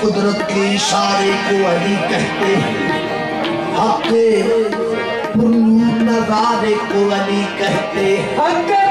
कुदरत के इशारे को अली कहते हैं। सारे को कहते हक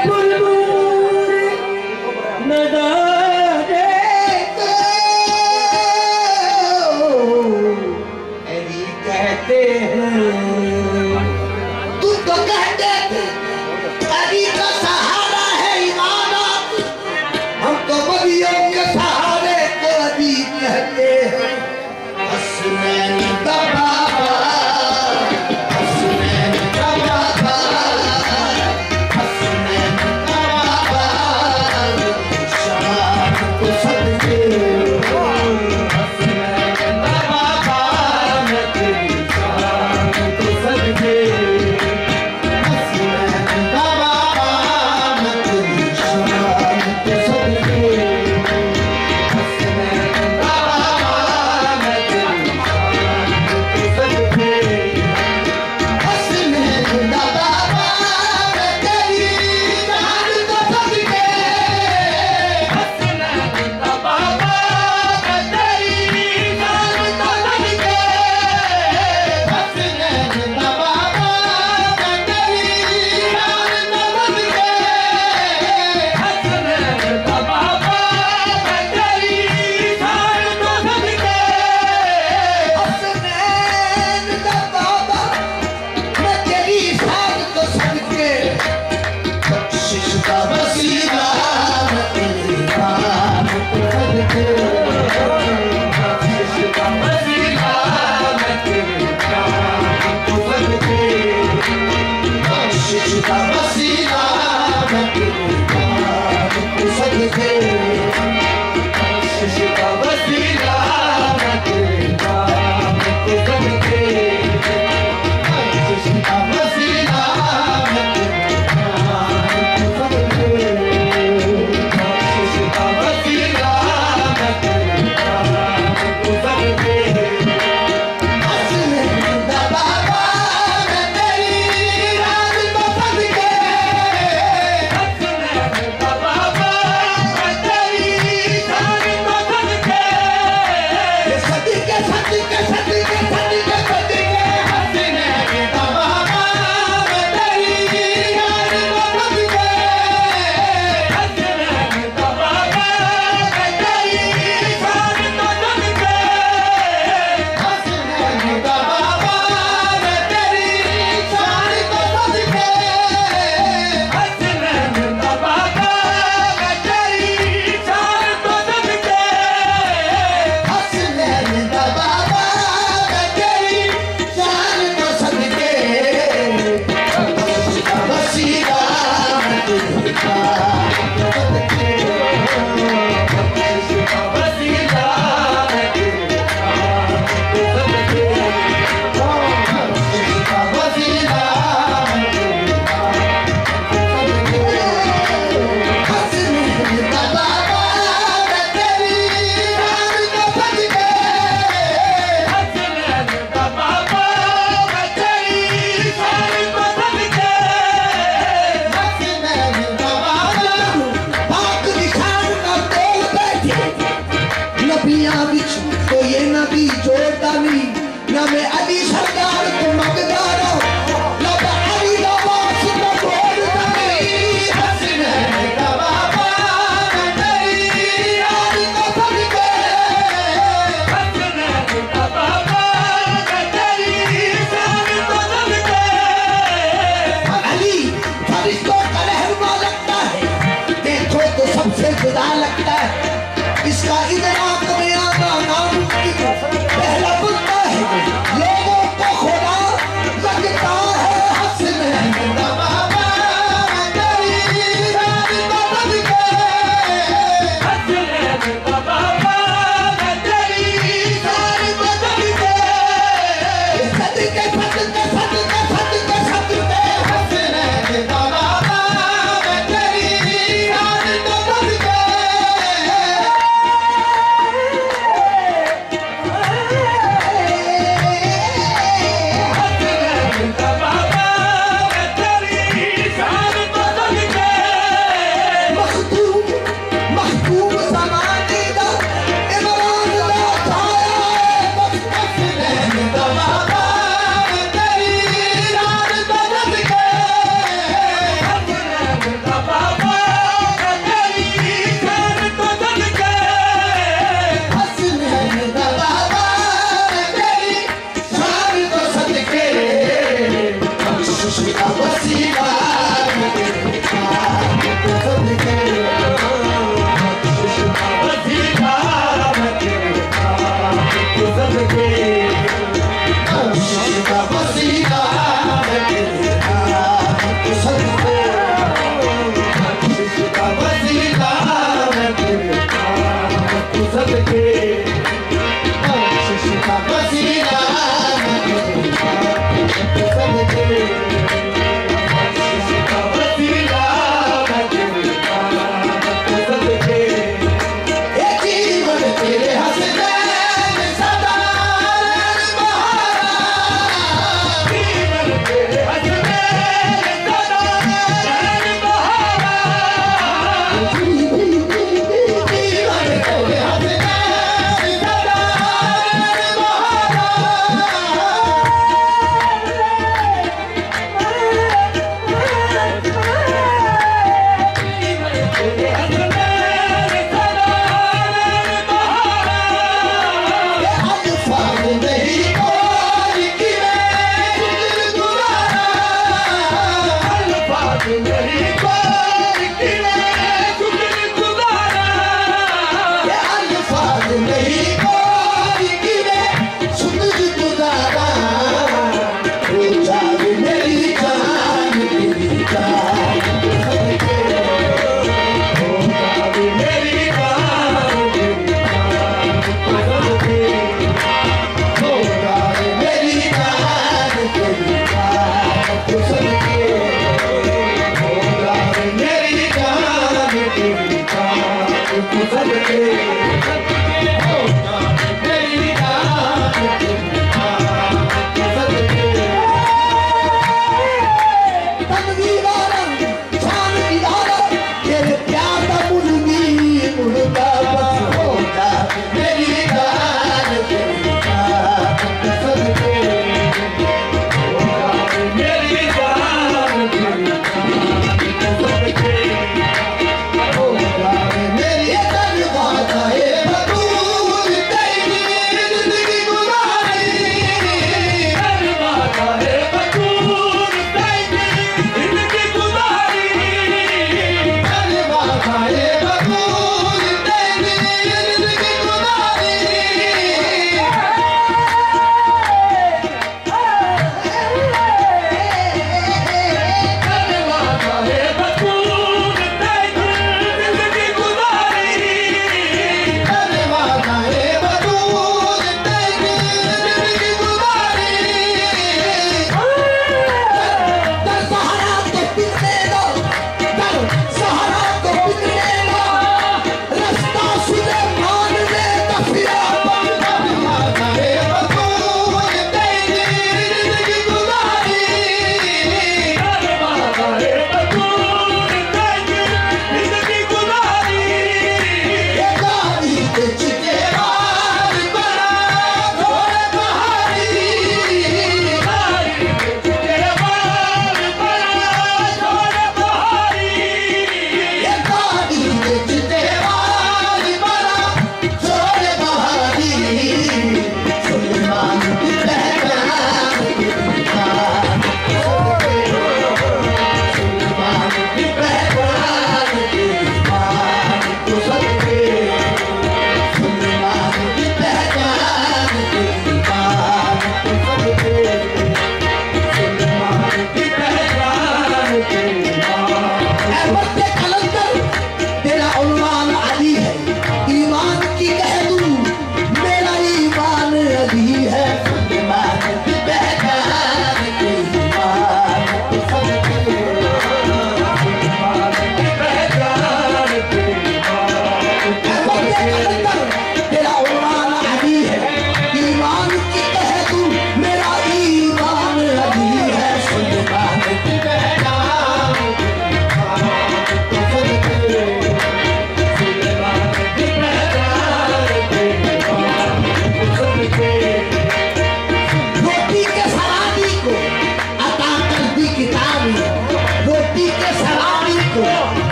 Nami, Nami Ali